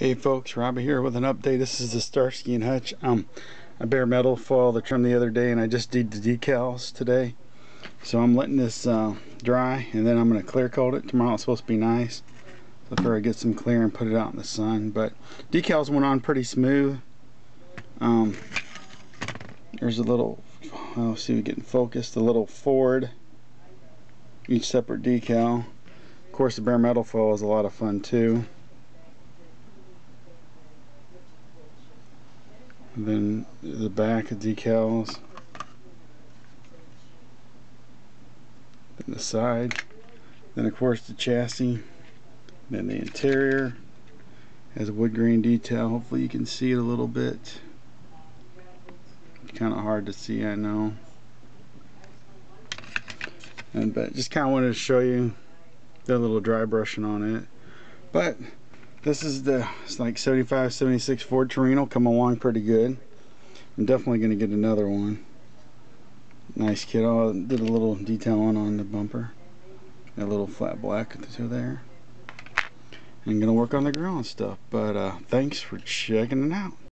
Hey folks, Robbie here with an update. This is the Starsky and Hutch. Um, I bare metal foil the trim the other day and I just did the decals today. So I'm letting this uh, dry and then I'm going to clear coat it. Tomorrow it's supposed to be nice. Before I get some clear and put it out in the sun. But decals went on pretty smooth. Um, there's a little, I'll see we getting focused, a little Ford. Each separate decal. Of course the bare metal foil is a lot of fun too. And then the back decals. Then the side. Then of course the chassis. Then the interior has a wood grain detail. Hopefully you can see it a little bit. Kind of hard to see, I know. And but just kind of wanted to show you the little dry brushing on it. But this is the it's like 75 76 Ford Torino come along pretty good. I'm definitely gonna get another one. Nice kit. Oh did a little detail on on the bumper. A little flat black to there. I'm gonna work on the grill and stuff but uh, thanks for checking it out